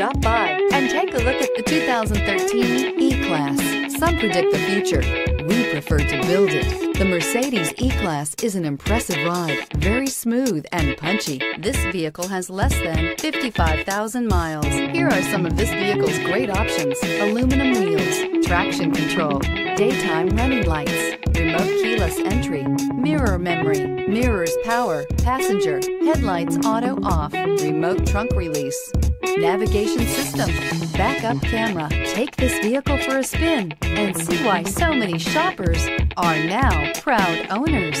Stop by and take a look at the 2013 E-Class. Some predict the future. We prefer to build it. The Mercedes E-Class is an impressive ride, very smooth and punchy. This vehicle has less than 55,000 miles. Here are some of this vehicle's great options. Aluminum wheels, traction control, daytime running lights, remote keyless entry, mirror memory, mirrors power, passenger, headlights auto off, remote trunk release, navigation system, backup camera. Take this vehicle for a spin and see why so many shoppers are now proud owners.